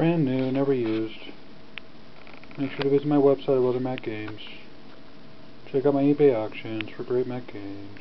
Brand new, never used. Make sure to visit my website of WeatherMacGames. Games. Check out my eBay auctions for great Mac games.